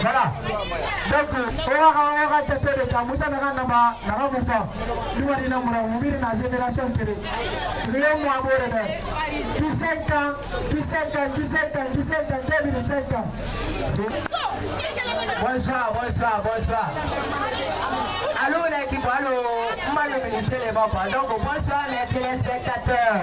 Voilà. Donc, on va temps. Nous 17 ans, 17 ans, ans, ans, Bonsoir, bonsoir, bonsoir. Allô l'équipe, allô. bonsoir les téléspectateurs.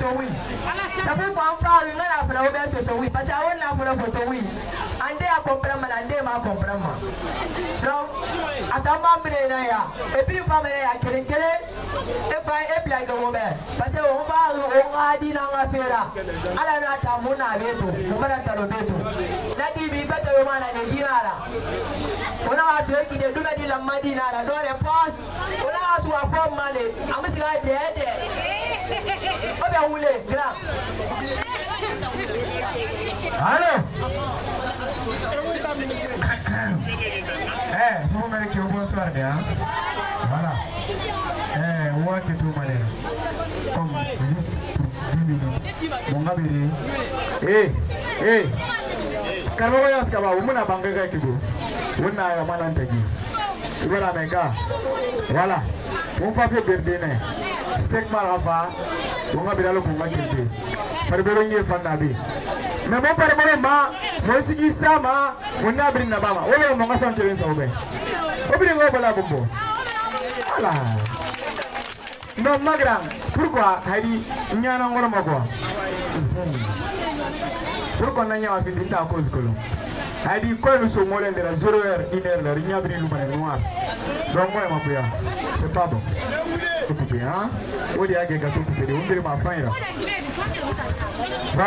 foto wi sabu ko an fila wi ŋana fana wo bɛ soso wi parce que awo na fana foto wi an tɛ y'a comprendre ma la an tɛ ma comprendre ma donc a ka ma minɛ na ya et puis fa minɛ ya kelen kelen e fa e bila kɛ o bɛ parce que o ba o ka di n'an ka fɛn la ala n'a ta mun na a bɛ to mun mana talo bɛ to n'a di bi i ka talo ma na ne ji n'a la o n'a b'a to e k'i de du bɛ di la ma di n'a la dɔw yɛrɛ pɔs o n'a b'a sɔrɔ a fɔ ma le an bɛ se k'a dɛɛ taoulé, grave. Allô Eh, vous m'avez que bonsoir, hein Voilà. Eh, moi qui tout malheur. Comme juste pour 10 minutes. Mon gabéré. Eh, eh. Karmo yas kaba, umuna bangaka kibo. Wona ya manantagi. ibala menga wala unfafe berdene sekmala fa unga biralo kunga kilbe farbero nye fannabi me mo farbero ma mo sigi sama mo nabri na bama wala mo nga son telen sawbe obri ngo bala bumbo wala no magra pourquoi haydi nyana ngoro mako hmm. pourquoi na nyawa fi dinta ko skolo adi koye no so molendera 0 heure 1 heure lere ñabri lumana noir donc moye mabuya c'est pas bon occupé hein wodi age gato occupé de wombirima fanyra